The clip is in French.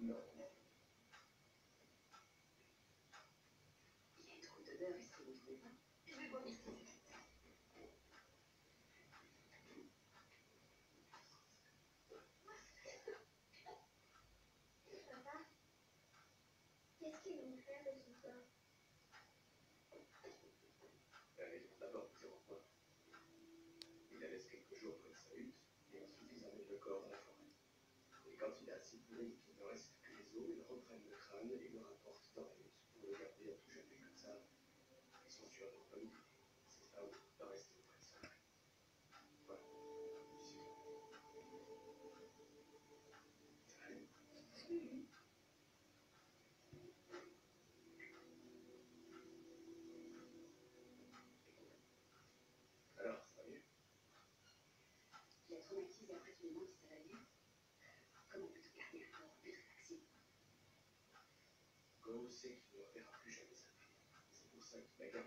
Il y a trop d'odeur ici, vous ne pas? Je vais vomir. Il ne reste que les os, ils reprennent le crâne et le rapportent dans la hutte pour le garder à tout jamais comme ça. Ils sont sûrs de ne pas l'oublier. C'est ça, de rester auprès de ça. Voilà. Ça Go sait qu'il ne reverra plus jamais. C'est pour ça qu'il la garde